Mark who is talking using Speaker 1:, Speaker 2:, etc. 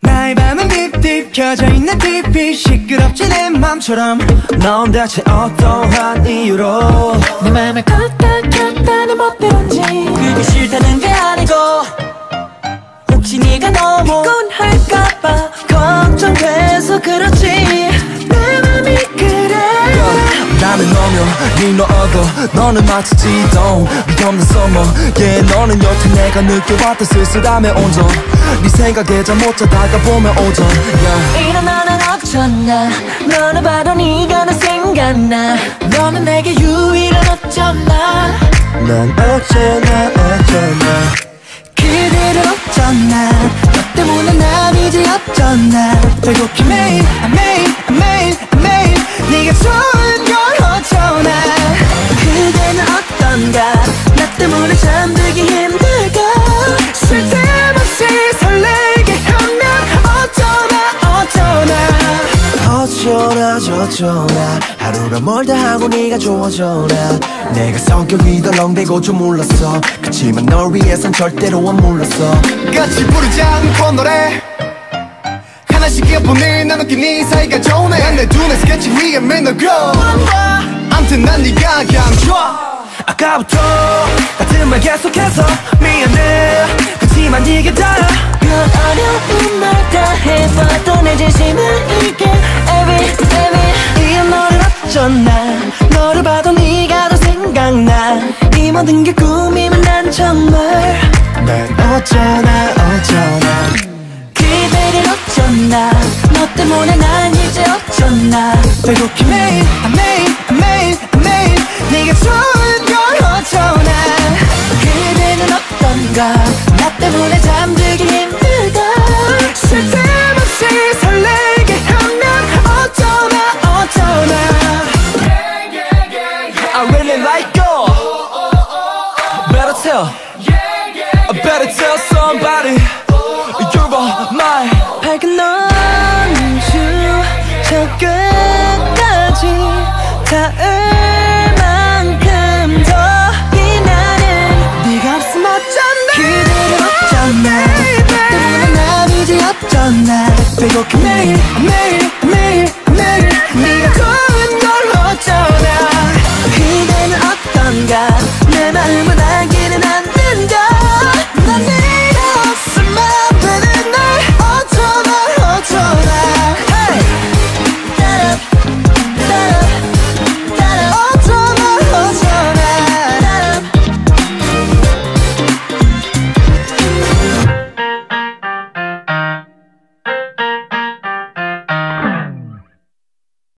Speaker 1: 나의 밤은 딥딥 켜져 있는 TV 시끄럽지 내 맘처럼 넌 대체 어떠한 이유로?
Speaker 2: 내 맘을 껐다 켰다 내 멋대로인지
Speaker 1: 그게 싫다는 게 아니고 혹시 네가 너무 피곤할까봐 걱정돼서 그렇지 너는 마치 지동 위험한 서머. yeah 너는 여태 내가 느껴왔던 쓸쓸함의 온전. 네 생각에 잠못 자다가 보면 오전. Yeah.
Speaker 2: 일어나는 어쩌나. 너를 봐도 네가 나 생각나. 너는 내게 유일한 어쩌나.
Speaker 1: 난 어쩌나 어쩌나.
Speaker 2: 그대를 어쩌나. 너 때문에 난 이제 어쩌나
Speaker 1: 배고픈 어쩌나 저쩌나 하루가 멀다 하고 네가 좋아져 나 내가 성격이 덜렁대고 좀 몰랐어. 그치만 널 위해선 절대로 안 몰랐어.
Speaker 3: 같이 부르지 않고 노래. 하나씩 이어폰을 나눠끼 네 사이가 좋네. 난내 눈에 스케치 위에 맨날 grow. 암튼 난 네가 그냥 좋아.
Speaker 1: 아까부터 같은 말 계속해서 미안해 어쩌나 너를 봐도 네가 더 생각나. 이 모든 게 꿈이면 난 정말. 난 어쩌나 어쩌나.
Speaker 2: 그대를 어쩌나. 너 때문에 난 이제 어쩌나.
Speaker 1: 매일 아, 매일 아, 매일 tell I better tell somebody. You're my 밝은 넌주 저 끝까지 닿을 만큼 더이 나는 네가 없으면 어쩌나? 그대를 어쩌나? 너 때문에 난 이제 어쩌나? 배고픈 매일 매일